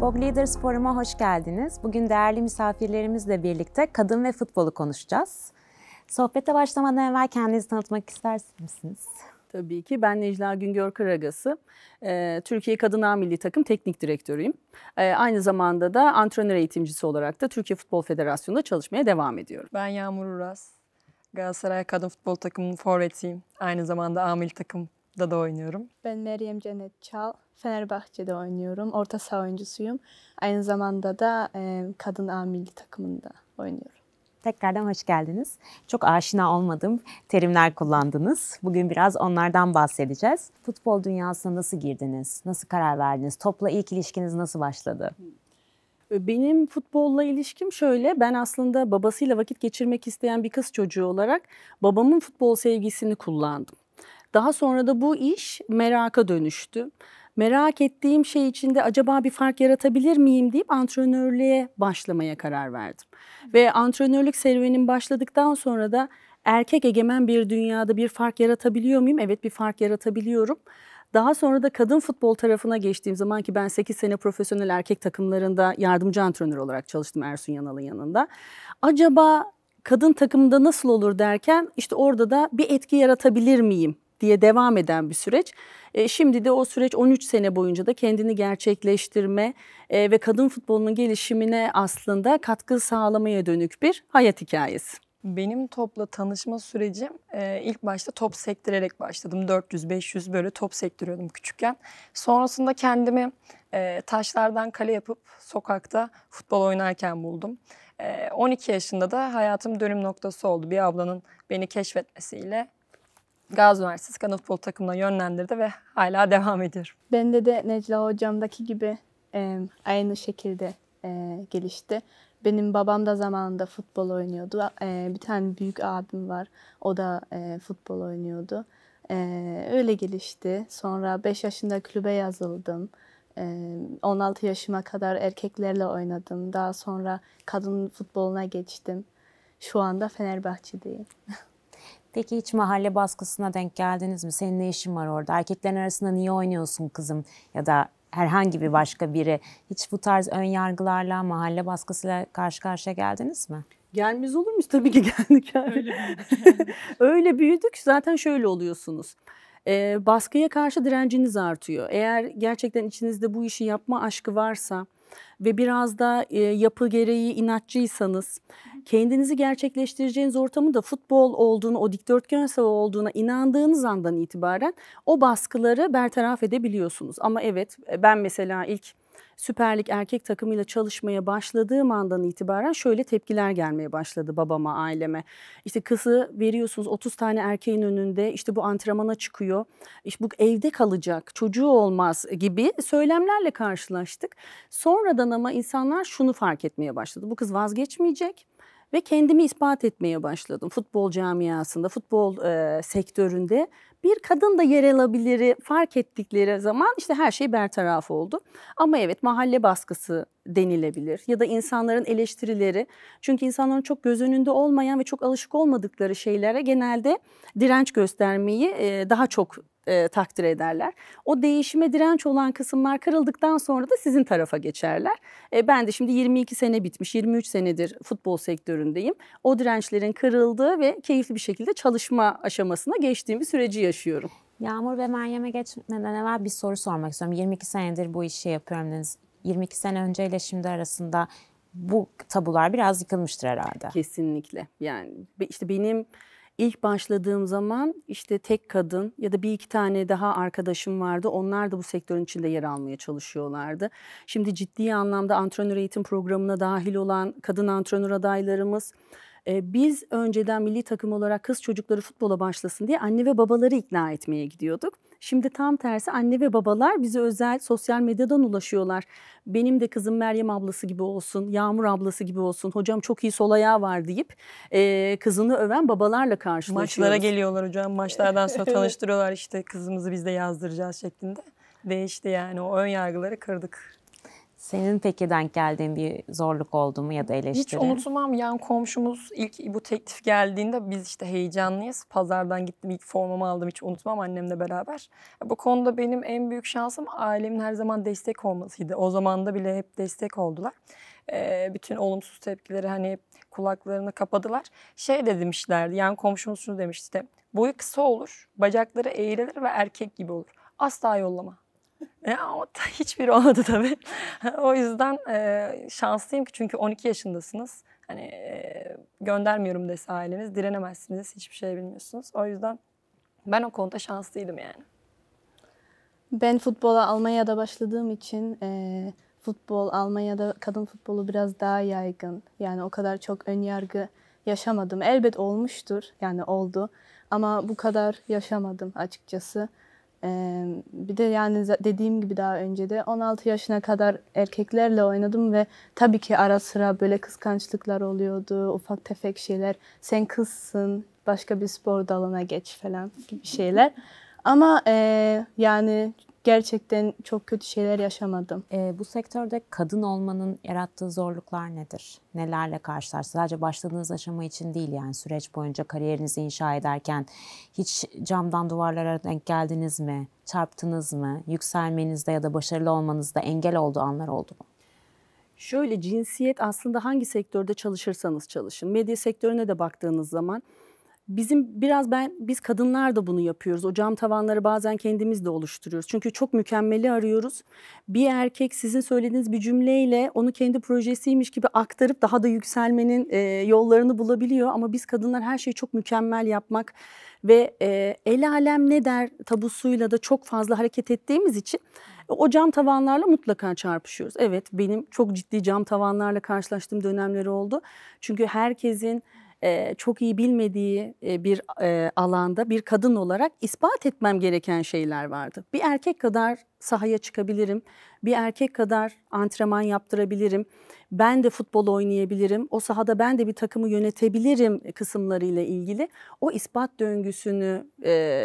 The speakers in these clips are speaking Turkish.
Bog Leaders Forum'a hoş geldiniz. Bugün değerli misafirlerimizle birlikte kadın ve futbolu konuşacağız. Sohbete başlamadan evvel kendinizi tanıtmak ister misiniz? Tabii ki. Ben Necla Güngör Karagası. Ee, Türkiye Kadın A Milli Takım Teknik Direktörüyüm. Ee, aynı zamanda da antrenör eğitimcisi olarak da Türkiye Futbol Federasyonu'nda çalışmaya devam ediyorum. Ben Yağmur Uras. Galatasaray Kadın Futbol Takımı'nın forvetiyim. Aynı zamanda A Milli Takım'da da oynuyorum. Ben Meryem Cennet Çal. Fenerbahçe'de oynuyorum. Orta saha oyuncusuyum. Aynı zamanda da e, kadın A milli takımında oynuyorum. Tekrardan hoş geldiniz. Çok aşina olmadığım terimler kullandınız. Bugün biraz onlardan bahsedeceğiz. Futbol dünyasına nasıl girdiniz? Nasıl karar verdiniz? Topla ilk ilişkiniz nasıl başladı? Benim futbolla ilişkim şöyle. Ben aslında babasıyla vakit geçirmek isteyen bir kız çocuğu olarak babamın futbol sevgisini kullandım. Daha sonra da bu iş meraka dönüştü merak ettiğim şey içinde acaba bir fark yaratabilir miyim deyip antrenörlüğe başlamaya karar verdim. Ve antrenörlük serüvenim başladıktan sonra da erkek egemen bir dünyada bir fark yaratabiliyor muyum? Evet bir fark yaratabiliyorum. Daha sonra da kadın futbol tarafına geçtiğim zaman ki ben 8 sene profesyonel erkek takımlarında yardımcı antrenör olarak çalıştım Ersun Yanal'ın yanında. Acaba kadın takımında nasıl olur derken işte orada da bir etki yaratabilir miyim diye devam eden bir süreç. E, şimdi de o süreç 13 sene boyunca da kendini gerçekleştirme e, ve kadın futbolunun gelişimine aslında katkı sağlamaya dönük bir hayat hikayesi. Benim topla tanışma sürecim e, ilk başta top sektirerek başladım. 400-500 böyle top sektiriyordum küçükken. Sonrasında kendimi e, taşlardan kale yapıp sokakta futbol oynarken buldum. E, 12 yaşında da hayatım dönüm noktası oldu. Bir ablanın beni keşfetmesiyle Gazi Üniversitesi Kadın Futbol takımına yönlendirdi ve hala devam ediyorum. Bende de Necla hocamdaki gibi e, aynı şekilde e, gelişti. Benim babam da zamanında futbol oynuyordu. E, bir tane büyük abim var. O da e, futbol oynuyordu. E, öyle gelişti. Sonra 5 yaşında kulübe yazıldım. E, 16 yaşıma kadar erkeklerle oynadım. Daha sonra kadın futboluna geçtim. Şu anda Fenerbahçe'deyim. Peki hiç mahalle baskısına denk geldiniz mi? Senin ne işin var orada? Erkeklerin arasında niye oynuyorsun kızım? Ya da herhangi bir başka biri. Hiç bu tarz ön yargılarla, mahalle baskısıyla karşı karşıya geldiniz mi? Gelmez olur muyuz? Tabii ki geldik. Yani. Öyle, Öyle büyüdük. Zaten şöyle oluyorsunuz. Ee, baskıya karşı direnciniz artıyor. Eğer gerçekten içinizde bu işi yapma aşkı varsa ve biraz da e, yapı gereği inatçıysanız kendinizi gerçekleştireceğiniz ortamın da futbol olduğunu, o dikdörtgen saha olduğuna inandığınız andan itibaren o baskıları bertaraf edebiliyorsunuz. Ama evet ben mesela ilk Süper Lig erkek takımıyla çalışmaya başladığım andan itibaren şöyle tepkiler gelmeye başladı babama, aileme. İşte kızı veriyorsunuz 30 tane erkeğin önünde işte bu antrenmana çıkıyor. İşte bu evde kalacak, çocuğu olmaz gibi söylemlerle karşılaştık. Sonradan ama insanlar şunu fark etmeye başladı. Bu kız vazgeçmeyecek ve kendimi ispat etmeye başladım. Futbol camiasında, futbol e, sektöründe bir kadın da yer alabiliri fark ettikleri zaman işte her şey bertaraf oldu. Ama evet mahalle baskısı denilebilir ya da insanların eleştirileri. Çünkü insanların çok göz önünde olmayan ve çok alışık olmadıkları şeylere genelde direnç göstermeyi e, daha çok e, takdir ederler. O değişime direnç olan kısımlar kırıldıktan sonra da sizin tarafa geçerler. E, ben de şimdi 22 sene bitmiş, 23 senedir futbol sektöründeyim. O dirençlerin kırıldığı ve keyifli bir şekilde çalışma aşamasına geçtiğim bir süreci yaşıyorum. Yağmur ve Meryem'e geçmeden evvel bir soru sormak istiyorum. 22 senedir bu işi yapıyorum dediniz. 22 sene önceyle şimdi arasında bu tabular biraz yıkılmıştır herhalde. Kesinlikle. Yani işte benim İlk başladığım zaman işte tek kadın ya da bir iki tane daha arkadaşım vardı. Onlar da bu sektörün içinde yer almaya çalışıyorlardı. Şimdi ciddi anlamda antrenör eğitim programına dahil olan kadın antrenör adaylarımız biz önceden milli takım olarak kız çocukları futbola başlasın diye anne ve babaları ikna etmeye gidiyorduk. Şimdi tam tersi anne ve babalar bize özel sosyal medyadan ulaşıyorlar. Benim de kızım Meryem ablası gibi olsun, Yağmur ablası gibi olsun, hocam çok iyi sol ayağı var deyip e, kızını öven babalarla karşılaşıyoruz. Maçlara geliyorlar hocam, maçlardan sonra tanıştırıyorlar işte kızımızı biz de yazdıracağız şeklinde. Değişti yani o ön yargıları kırdık. Senin peki denk geldiğin bir zorluk oldu mu ya da Hiç eleştiri? unutmam yan komşumuz ilk bu teklif geldiğinde biz işte heyecanlıyız. Pazardan gittim ilk formamı aldım hiç unutmam annemle beraber. Bu konuda benim en büyük şansım ailemin her zaman destek olmasıydı. O zaman da bile hep destek oldular. Ee, bütün olumsuz tepkileri hani kulaklarını kapadılar. Şey de demişlerdi yan komşumuz şunu demişti boyu kısa olur, bacakları eğrilir ve erkek gibi olur. Asla yollama. Ama ta- hiçbiri olmadı tabii. o yüzden e, şanslıyım ki çünkü 12 yaşındasınız. Hani e, göndermiyorum dese aileniz direnemezsiniz. Hiçbir şey bilmiyorsunuz. O yüzden ben o konuda şanslıydım yani. Ben futbola Almanya'da başladığım için e, futbol Almanya'da kadın futbolu biraz daha yaygın. Yani o kadar çok ön yargı yaşamadım. Elbet olmuştur yani oldu ama bu kadar yaşamadım açıkçası. Bir de yani dediğim gibi daha önce de 16 yaşına kadar erkeklerle oynadım ve tabii ki ara sıra böyle kıskançlıklar oluyordu, ufak tefek şeyler. Sen kızsın, başka bir spor dalına geç falan gibi şeyler. Ama yani gerçekten çok kötü şeyler yaşamadım. Ee, bu sektörde kadın olmanın yarattığı zorluklar nedir? Nelerle karşılaştınız? Sadece başladığınız aşama için değil yani süreç boyunca kariyerinizi inşa ederken hiç camdan duvarlara denk geldiniz mi? Çarptınız mı? Yükselmenizde ya da başarılı olmanızda engel olduğu anlar oldu mu? Şöyle cinsiyet aslında hangi sektörde çalışırsanız çalışın. Medya sektörüne de baktığınız zaman bizim biraz ben biz kadınlar da bunu yapıyoruz. O cam tavanları bazen kendimiz de oluşturuyoruz. Çünkü çok mükemmeli arıyoruz. Bir erkek sizin söylediğiniz bir cümleyle onu kendi projesiymiş gibi aktarıp daha da yükselmenin e, yollarını bulabiliyor. Ama biz kadınlar her şeyi çok mükemmel yapmak ve e, el alem ne der tabusuyla da çok fazla hareket ettiğimiz için o cam tavanlarla mutlaka çarpışıyoruz. Evet benim çok ciddi cam tavanlarla karşılaştığım dönemleri oldu. Çünkü herkesin çok iyi bilmediği bir alanda bir kadın olarak ispat etmem gereken şeyler vardı. Bir erkek kadar sahaya çıkabilirim, bir erkek kadar antrenman yaptırabilirim, ben de futbol oynayabilirim, o sahada ben de bir takımı yönetebilirim kısımlarıyla ilgili o ispat döngüsünü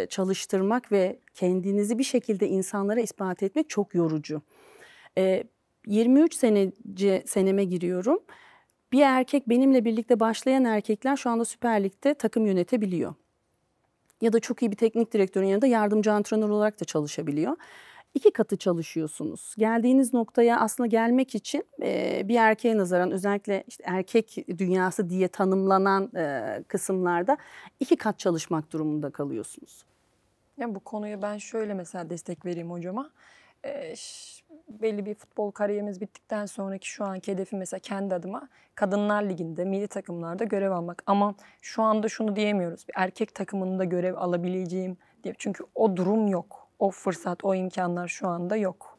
çalıştırmak ve kendinizi bir şekilde insanlara ispat etmek çok yorucu. E, 23 senece seneme giriyorum. Bir erkek benimle birlikte başlayan erkekler şu anda Süper Lig'de takım yönetebiliyor. Ya da çok iyi bir teknik direktörün yanında yardımcı antrenör olarak da çalışabiliyor. İki katı çalışıyorsunuz. Geldiğiniz noktaya aslında gelmek için e, bir erkeğe nazaran özellikle işte erkek dünyası diye tanımlanan e, kısımlarda iki kat çalışmak durumunda kalıyorsunuz. Ya bu konuya ben şöyle mesela destek vereyim hocama. Ş- belli bir futbol kariyerimiz bittikten sonraki şu anki hedefim mesela kendi adıma Kadınlar Ligi'nde, milli takımlarda görev almak. Ama şu anda şunu diyemiyoruz. Bir erkek takımında görev alabileceğim diye. Çünkü o durum yok. O fırsat, o imkanlar şu anda yok.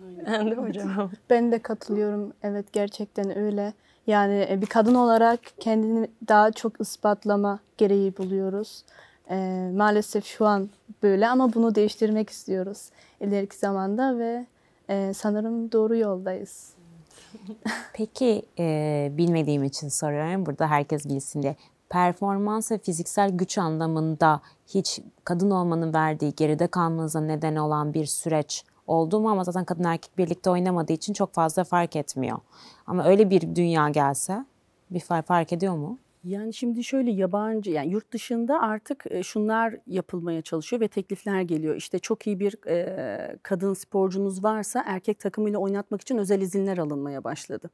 Değil mi hocam? Ben de katılıyorum. Evet gerçekten öyle. Yani e, bir kadın olarak kendini daha çok ispatlama gereği buluyoruz. Ee, maalesef şu an böyle ama bunu değiştirmek istiyoruz ileriki zamanda ve e, sanırım doğru yoldayız. Peki e, bilmediğim için soruyorum burada herkes bilsin diye. Performans ve fiziksel güç anlamında hiç kadın olmanın verdiği geride kalmanıza neden olan bir süreç oldu mu? Ama zaten kadın erkek birlikte oynamadığı için çok fazla fark etmiyor. Ama öyle bir dünya gelse bir fark, ediyor mu? Yani şimdi şöyle yabancı yani yurt dışında artık e, şunlar yapılmaya çalışıyor ve teklifler geliyor. İşte çok iyi bir e, kadın sporcunuz varsa erkek takımıyla oynatmak için özel izinler alınmaya başladı.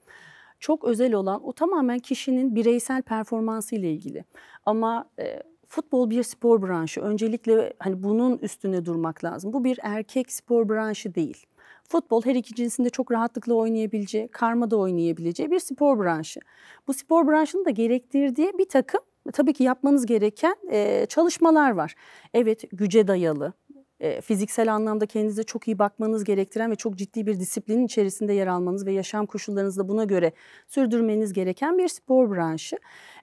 Çok özel olan o tamamen kişinin bireysel performansı ile ilgili. Ama e, futbol bir spor branşı. Öncelikle hani bunun üstüne durmak lazım. Bu bir erkek spor branşı değil. Futbol her iki cinsinde çok rahatlıkla oynayabileceği, karma da oynayabileceği bir spor branşı. Bu spor branşının da gerektirdiği bir takım tabii ki yapmanız gereken e, çalışmalar var. Evet güce dayalı, e, fiziksel anlamda kendinize çok iyi bakmanız gerektiren ve çok ciddi bir disiplinin içerisinde yer almanız ve yaşam koşullarınızı da buna göre sürdürmeniz gereken bir spor branşı.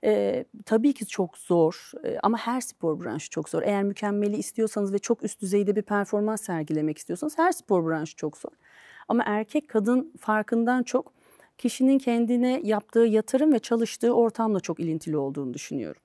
E, tabii ki çok zor e, ama her spor branşı çok zor. Eğer mükemmeli istiyorsanız ve çok üst düzeyde bir performans sergilemek istiyorsanız her spor branşı çok zor. Ama erkek kadın farkından çok kişinin kendine yaptığı yatırım ve çalıştığı ortamla çok ilintili olduğunu düşünüyorum.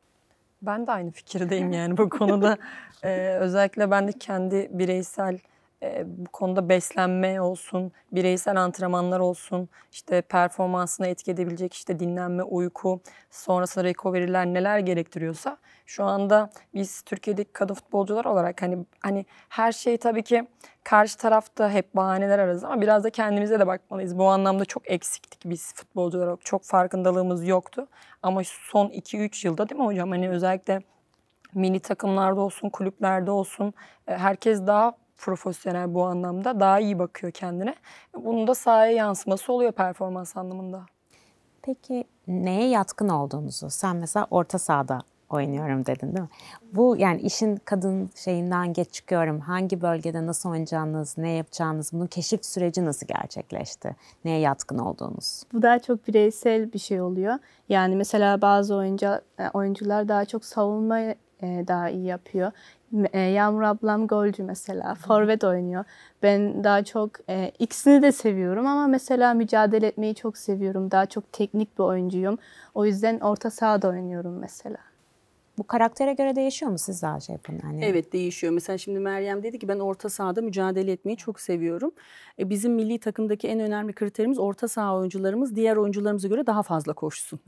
Ben de aynı fikirdeyim yani bu konuda. Ee, özellikle ben de kendi bireysel e, bu konuda beslenme olsun, bireysel antrenmanlar olsun, işte performansını etki edebilecek işte dinlenme, uyku, sonrasında recovery'ler neler gerektiriyorsa şu anda biz Türkiye'deki kadın futbolcular olarak hani hani her şey tabii ki karşı tarafta hep bahaneler ararız ama biraz da kendimize de bakmalıyız. Bu anlamda çok eksiktik biz futbolcular olarak. Çok farkındalığımız yoktu. Ama son 2-3 yılda değil mi hocam? Hani özellikle mini takımlarda olsun, kulüplerde olsun e, herkes daha profesyonel bu anlamda. Daha iyi bakıyor kendine. Bunun da sahaya yansıması oluyor performans anlamında. Peki neye yatkın olduğunuzu, sen mesela orta sahada oynuyorum dedin değil mi? Bu yani işin kadın şeyinden geç çıkıyorum. Hangi bölgede nasıl oynayacağınız, ne yapacağınız, bunun keşif süreci nasıl gerçekleşti? Neye yatkın olduğunuz? Bu daha çok bireysel bir şey oluyor. Yani mesela bazı oyuncu e, oyuncular daha çok savunmayı e, daha iyi yapıyor. E, Yağmur ablam golcü mesela. Forvet oynuyor. Ben daha çok e, ikisini de seviyorum ama mesela mücadele etmeyi çok seviyorum. Daha çok teknik bir oyuncuyum. O yüzden orta sahada oynuyorum mesela. Bu karaktere göre değişiyor mu siz daha şey yapın? Hani... Evet değişiyor. Mesela şimdi Meryem dedi ki ben orta sahada mücadele etmeyi çok seviyorum. E, bizim milli takımdaki en önemli kriterimiz orta saha oyuncularımız diğer oyuncularımıza göre daha fazla koşsun.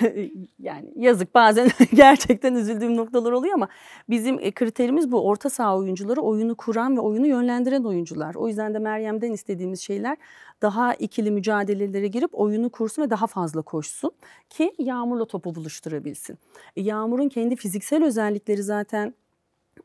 yani yazık bazen gerçekten üzüldüğüm noktalar oluyor ama bizim e, kriterimiz bu. Orta saha oyuncuları oyunu kuran ve oyunu yönlendiren oyuncular. O yüzden de Meryem'den istediğimiz şeyler daha ikili mücadelelere girip oyunu kursun ve daha fazla koşsun ki Yağmur'la topu buluşturabilsin. E, Yağmur'un kendi fiziksel özellikleri zaten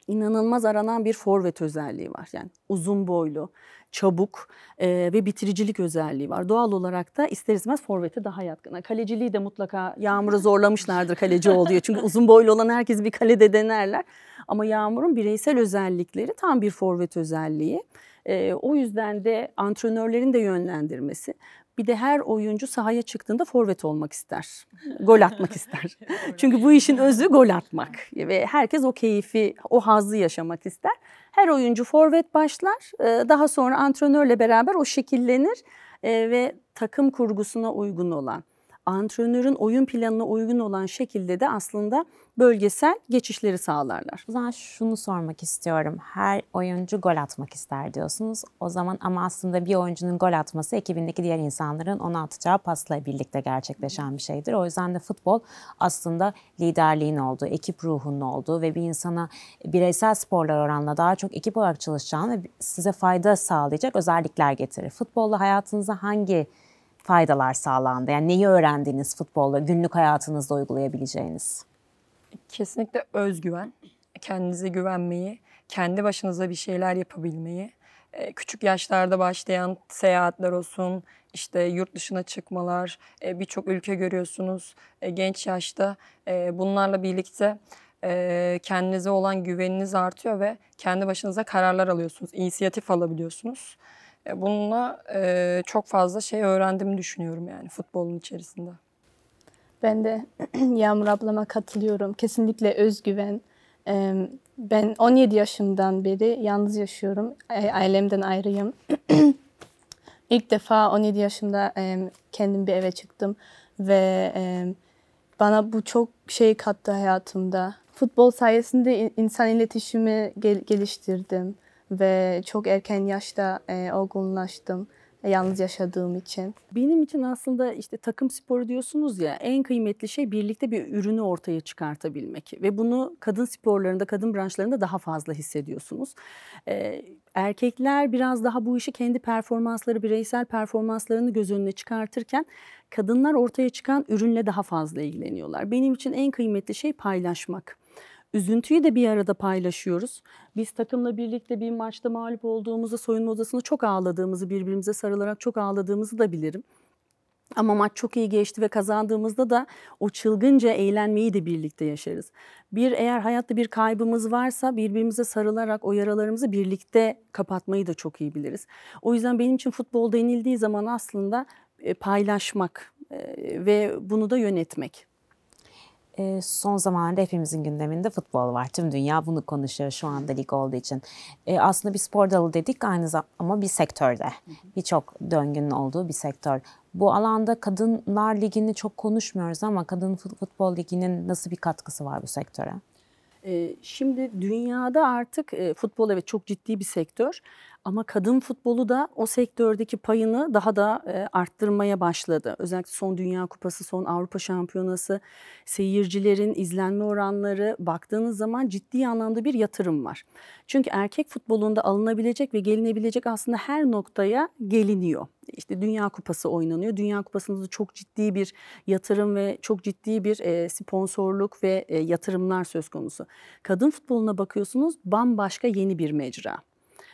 inanılmaz aranan bir forvet özelliği var. Yani uzun boylu, çabuk e, ve bitiricilik özelliği var. Doğal olarak da ister istemez forvete daha yatkın. Kaleciliği de mutlaka Yağmur'u zorlamışlardır kaleci oluyor. Çünkü uzun boylu olan herkes bir kalede denerler. Ama Yağmur'un bireysel özellikleri tam bir forvet özelliği. E, o yüzden de antrenörlerin de yönlendirmesi. Bir de her oyuncu sahaya çıktığında forvet olmak ister. Gol atmak ister. Çünkü bu işin özü gol atmak. Ve herkes o keyfi, o hazzı yaşamak ister. Her oyuncu forvet başlar. Daha sonra antrenörle beraber o şekillenir ve takım kurgusuna uygun olan antrenörün oyun planına uygun olan şekilde de aslında bölgesel geçişleri sağlarlar. O zaman şunu sormak istiyorum. Her oyuncu gol atmak ister diyorsunuz. O zaman ama aslında bir oyuncunun gol atması ekibindeki diğer insanların ona atacağı pasla birlikte gerçekleşen bir şeydir. O yüzden de futbol aslında liderliğin olduğu, ekip ruhunun olduğu ve bir insana bireysel sporlar oranla daha çok ekip olarak çalışacağını ve size fayda sağlayacak özellikler getirir. Futbolla hayatınıza hangi faydalar sağlandı? Yani neyi öğrendiniz futbolla günlük hayatınızda uygulayabileceğiniz? Kesinlikle özgüven, kendinize güvenmeyi, kendi başınıza bir şeyler yapabilmeyi, e, küçük yaşlarda başlayan seyahatler olsun, işte yurt dışına çıkmalar, e, birçok ülke görüyorsunuz e, genç yaşta. Bunlarla birlikte kendinize olan güveniniz artıyor ve kendi başınıza kararlar alıyorsunuz, inisiyatif alabiliyorsunuz. E, bununla e, çok fazla şey öğrendiğimi düşünüyorum yani futbolun içerisinde. Ben de Yağmur ablama katılıyorum. Kesinlikle özgüven. E, ben 17 yaşımdan beri yalnız yaşıyorum. Ailemden ayrıyım. İlk defa 17 yaşımda kendim bir eve çıktım ve bana bu çok şey kattı hayatımda. Futbol sayesinde insan iletişimi geliştirdim ve çok erken yaşta e, olgunlaştım yalnız yaşadığım için. Benim için aslında işte takım sporu diyorsunuz ya en kıymetli şey birlikte bir ürünü ortaya çıkartabilmek ve bunu kadın sporlarında, kadın branşlarında daha fazla hissediyorsunuz. Ee, erkekler biraz daha bu işi kendi performansları, bireysel performanslarını göz önüne çıkartırken kadınlar ortaya çıkan ürünle daha fazla ilgileniyorlar. Benim için en kıymetli şey paylaşmak. Üzüntüyü de bir arada paylaşıyoruz. Biz takımla birlikte bir maçta mağlup olduğumuzda soyunma odasında çok ağladığımızı, birbirimize sarılarak çok ağladığımızı da bilirim. Ama maç çok iyi geçti ve kazandığımızda da o çılgınca eğlenmeyi de birlikte yaşarız. Bir eğer hayatta bir kaybımız varsa birbirimize sarılarak o yaralarımızı birlikte kapatmayı da çok iyi biliriz. O yüzden benim için futbol denildiği zaman aslında e, paylaşmak e, ve bunu da yönetmek. E, son zamanlarda hepimizin gündeminde futbol var. Tüm dünya bunu konuşuyor şu anda lig olduğu için. E, aslında bir spor dalı dedik aynı zamanda ama bir sektörde. Birçok döngünün olduğu bir sektör. Bu alanda kadınlar ligini çok konuşmuyoruz ama kadın futbol liginin nasıl bir katkısı var bu sektöre? E, şimdi dünyada artık e, futbol evet çok ciddi bir sektör ama kadın futbolu da o sektördeki payını daha da e, arttırmaya başladı. Özellikle son Dünya Kupası, son Avrupa Şampiyonası, seyircilerin izlenme oranları baktığınız zaman ciddi anlamda bir yatırım var. Çünkü erkek futbolunda alınabilecek ve gelinebilecek aslında her noktaya geliniyor. İşte Dünya Kupası oynanıyor. Dünya Kupası'nda da çok ciddi bir yatırım ve çok ciddi bir e, sponsorluk ve e, yatırımlar söz konusu. Kadın futboluna bakıyorsunuz bambaşka yeni bir mecra.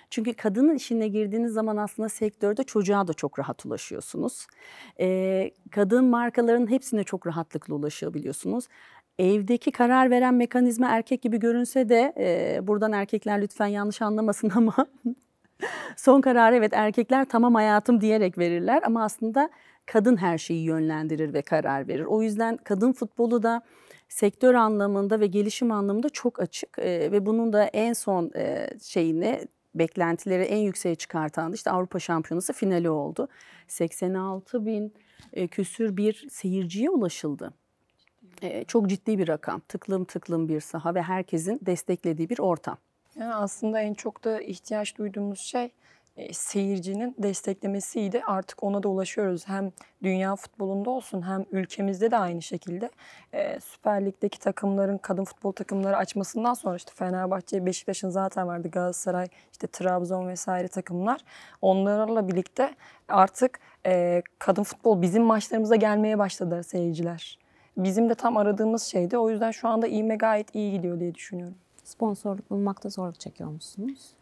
Çünkü kadının işine girdiğiniz zaman aslında sektörde çocuğa da çok rahat ulaşıyorsunuz. Ee, kadın markaların hepsine çok rahatlıkla ulaşabiliyorsunuz. Evdeki karar veren mekanizma erkek gibi görünse de e, buradan erkekler lütfen yanlış anlamasın ama son kararı evet erkekler tamam hayatım diyerek verirler ama aslında kadın her şeyi yönlendirir ve karar verir. O yüzden kadın futbolu da sektör anlamında ve gelişim anlamında çok açık e, ve bunun da en son e, şeyini beklentileri en yükseğe çıkartan işte Avrupa Şampiyonası finali oldu. 86 bin e, küsür bir seyirciye ulaşıldı. E, çok ciddi bir rakam. Tıklım tıklım bir saha ve herkesin desteklediği bir ortam. Yani aslında en çok da ihtiyaç duyduğumuz şey e, seyircinin desteklemesiydi. Artık ona da ulaşıyoruz. Hem dünya futbolunda olsun hem ülkemizde de aynı şekilde. E, Süper Lig'deki takımların, kadın futbol takımları açmasından sonra işte Fenerbahçe, Beşiktaş'ın zaten vardı Galatasaray, işte Trabzon vesaire takımlar. Onlarla birlikte artık e, kadın futbol bizim maçlarımıza gelmeye başladı seyirciler. Bizim de tam aradığımız şeydi. O yüzden şu anda iyime gayet iyi gidiyor diye düşünüyorum. Sponsorluk bulmakta zorluk çekiyor musunuz?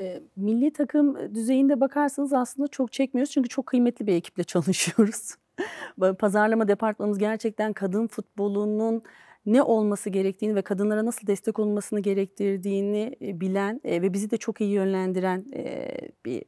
E, milli takım düzeyinde bakarsanız aslında çok çekmiyoruz çünkü çok kıymetli bir ekiple çalışıyoruz. Pazarlama departmanımız gerçekten kadın futbolunun ne olması gerektiğini ve kadınlara nasıl destek olmasını gerektirdiğini bilen ve bizi de çok iyi yönlendiren bir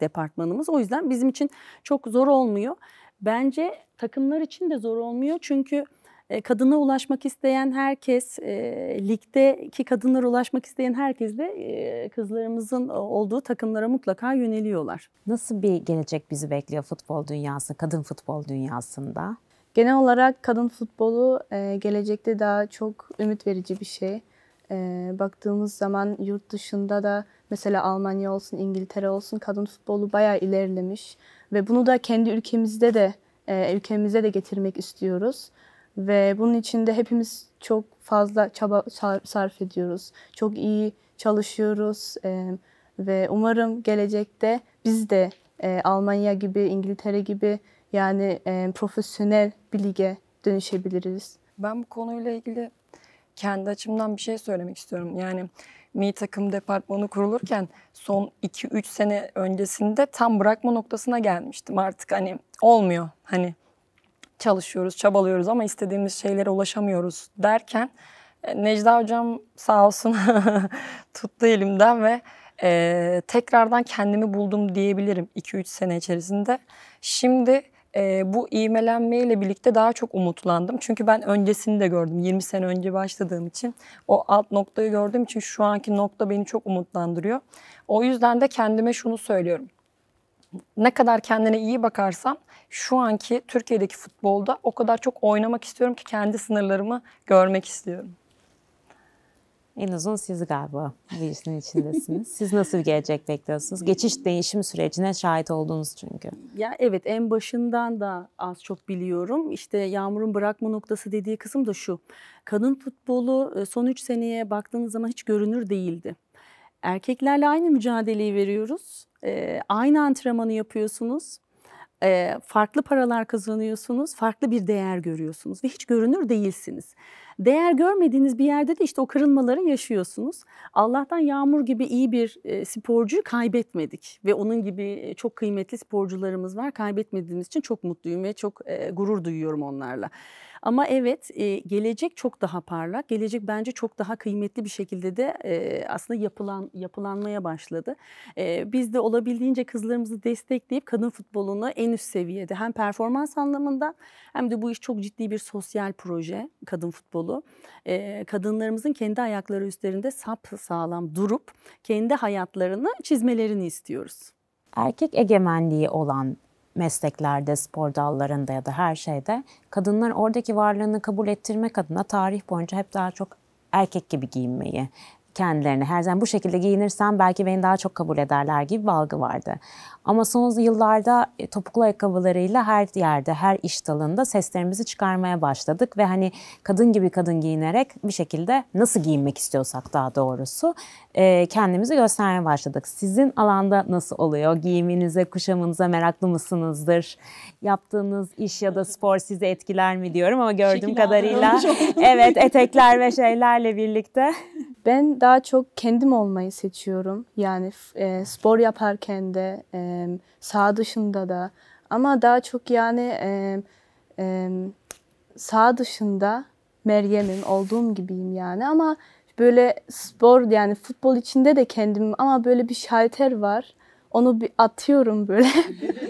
departmanımız. O yüzden bizim için çok zor olmuyor. Bence takımlar için de zor olmuyor çünkü e, kadına ulaşmak isteyen herkes, e, ligdeki kadınlara ulaşmak isteyen herkes de e, kızlarımızın olduğu takımlara mutlaka yöneliyorlar. Nasıl bir gelecek bizi bekliyor futbol dünyası, kadın futbol dünyasında? Genel olarak kadın futbolu e, gelecekte daha çok ümit verici bir şey. E, baktığımız zaman yurt dışında da mesela Almanya olsun, İngiltere olsun kadın futbolu bayağı ilerlemiş ve bunu da kendi ülkemizde de e, ülkemize de getirmek istiyoruz. Ve bunun için de hepimiz çok fazla çaba sarf ediyoruz. Çok iyi çalışıyoruz e, ve umarım gelecekte biz de e, Almanya gibi, İngiltere gibi yani e, profesyonel bir lige dönüşebiliriz. Ben bu konuyla ilgili kendi açımdan bir şey söylemek istiyorum. Yani mi takım departmanı kurulurken son 2-3 sene öncesinde tam bırakma noktasına gelmiştim. Artık hani olmuyor. Hani çalışıyoruz, çabalıyoruz ama istediğimiz şeylere ulaşamıyoruz derken e, Necda hocam sağ olsun tuttu elimden ve e, tekrardan kendimi buldum diyebilirim 2-3 sene içerisinde. Şimdi e, bu ivmelenmeyle birlikte daha çok umutlandım. Çünkü ben öncesini de gördüm. 20 sene önce başladığım için o alt noktayı gördüğüm için şu anki nokta beni çok umutlandırıyor. O yüzden de kendime şunu söylüyorum ne kadar kendine iyi bakarsan şu anki Türkiye'deki futbolda o kadar çok oynamak istiyorum ki kendi sınırlarımı görmek istiyorum. En uzun siz galiba bu işin içindesiniz. Siz nasıl bir gelecek bekliyorsunuz? Geçiş değişim sürecine şahit oldunuz çünkü. Ya evet en başından da az çok biliyorum. İşte Yağmur'un bırakma noktası dediği kısım da şu. Kadın futbolu e, son 3 seneye baktığınız zaman hiç görünür değildi. Erkeklerle aynı mücadeleyi veriyoruz. E, aynı antrenmanı yapıyorsunuz. E, farklı paralar kazanıyorsunuz. Farklı bir değer görüyorsunuz ve hiç görünür değilsiniz. Değer görmediğiniz bir yerde de işte o kırılmaları yaşıyorsunuz. Allah'tan Yağmur gibi iyi bir e, sporcuyu kaybetmedik ve onun gibi e, çok kıymetli sporcularımız var. Kaybetmediğimiz için çok mutluyum ve çok e, gurur duyuyorum onlarla. Ama evet e, gelecek çok daha parlak. Gelecek bence çok daha kıymetli bir şekilde de e, aslında yapılan yapılanmaya başladı. E, biz de olabildiğince kızlarımızı destekleyip kadın futbolunu en üst seviyede hem performans anlamında hem de bu iş çok ciddi bir sosyal proje kadın futbolu. E, kadınlarımızın kendi ayakları üzerinde sap sağlam durup kendi hayatlarını çizmelerini istiyoruz. Erkek egemenliği olan mesleklerde, spor dallarında ya da her şeyde kadınlar oradaki varlığını kabul ettirmek adına tarih boyunca hep daha çok erkek gibi giyinmeyi kendilerini her zaman bu şekilde giyinirsem belki beni daha çok kabul ederler gibi bir algı vardı. Ama son yıllarda e, topuklu ayakkabılarıyla her yerde, her iş dalında seslerimizi çıkarmaya başladık ve hani kadın gibi kadın giyinerek bir şekilde nasıl giyinmek istiyorsak daha doğrusu e, kendimizi göstermeye başladık. Sizin alanda nasıl oluyor? Giyiminize, kuşamınıza meraklı mısınızdır? Yaptığınız iş ya da spor sizi etkiler mi diyorum ama gördüğüm Şekil kadarıyla evet etekler ve şeylerle birlikte. Ben daha çok kendim olmayı seçiyorum. Yani e, spor yaparken de, e, sağ dışında da. Ama daha çok yani e, e, sağ dışında Meryem'im, olduğum gibiyim yani. Ama böyle spor yani futbol içinde de kendim ama böyle bir şalter var. Onu bir atıyorum böyle.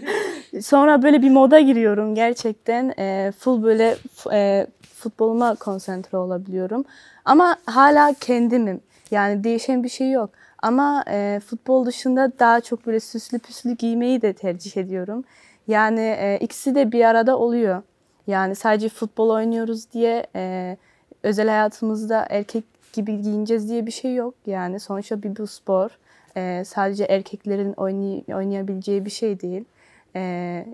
Sonra böyle bir moda giriyorum gerçekten. E, full böyle e, futboluma konsantre olabiliyorum. Ama hala kendimim. Yani değişen bir şey yok. Ama e, futbol dışında daha çok böyle süslü püslü giymeyi de tercih ediyorum. Yani e, ikisi de bir arada oluyor. Yani sadece futbol oynuyoruz diye e, özel hayatımızda erkek gibi giyineceğiz diye bir şey yok. Yani sonuçta bir bu spor. E, sadece erkeklerin oynay oynayabileceği bir şey değil. E,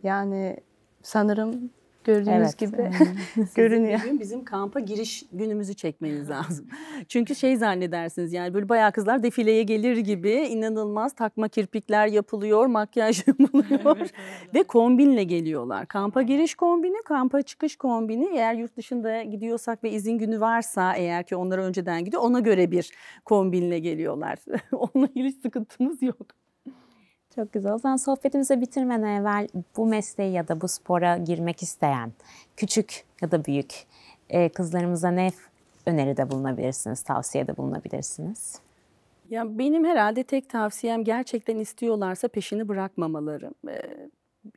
yani sanırım gördüğünüz Evet. gibi görünüyor. gün bizim kampa giriş günümüzü çekmeniz lazım. Çünkü şey zannedersiniz yani böyle bayağı kızlar defileye gelir gibi inanılmaz takma kirpikler yapılıyor, makyaj yapılıyor ve kombinle geliyorlar. Kampa giriş kombini, kampa çıkış kombini. Eğer yurt dışında gidiyorsak ve izin günü varsa eğer ki onlara önceden gidiyor ona göre bir kombinle geliyorlar. Onunla ilgili sıkıntımız yok. Çok güzel. O zaman sohbetimizi bitirmeden evvel bu mesleği ya da bu spora girmek isteyen küçük ya da büyük e, kızlarımıza ne öneride bulunabilirsiniz, tavsiyede bulunabilirsiniz? Ya benim herhalde tek tavsiyem gerçekten istiyorlarsa peşini bırakmamaları. Ee,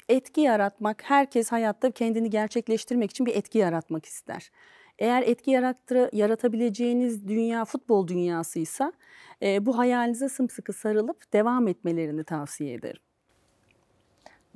Etki yaratmak, herkes hayatta kendini gerçekleştirmek için bir etki yaratmak ister. Eğer etki yarattı, yaratabileceğiniz dünya futbol dünyasıysa e, bu hayalinize sımsıkı sarılıp devam etmelerini tavsiye ederim.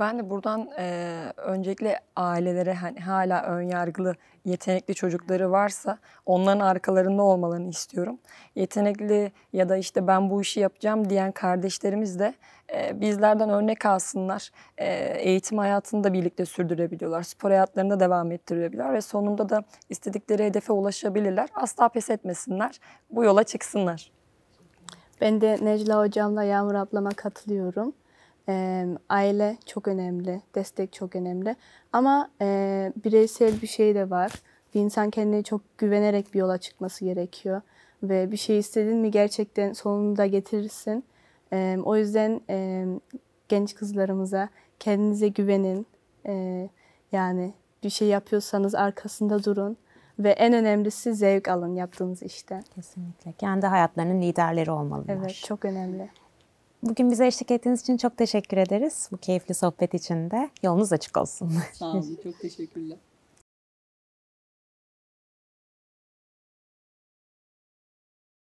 Ben de buradan e, öncelikle ailelere hani hala ön yargılı yetenekli çocukları varsa onların arkalarında olmalarını istiyorum. Yetenekli ya da işte ben bu işi yapacağım diyen kardeşlerimiz de e, bizlerden örnek alsınlar. E, eğitim hayatını da birlikte sürdürebiliyorlar. Spor hayatlarında devam ettirebiliyorlar ve sonunda da istedikleri hedefe ulaşabilirler. Asla pes etmesinler. Bu yola çıksınlar. Ben de Necla hocamla Yağmur ablama katılıyorum. Ee, aile çok önemli, destek çok önemli. Ama e, bireysel bir şey de var. Bir insan kendine çok güvenerek bir yola çıkması gerekiyor. Ve bir şey istedin mi gerçekten sonunda getirirsin. Ee, o yüzden e, genç kızlarımıza kendinize güvenin. Ee, yani bir şey yapıyorsanız arkasında durun. Ve en önemlisi zevk alın yaptığınız işten. Kesinlikle. Kendi hayatlarının liderleri olmalılar. Evet, çok önemli. Bugün bize eşlik ettiğiniz için çok teşekkür ederiz. Bu keyifli sohbet için de yolunuz açık olsun. Sağ olun, çok teşekkürler.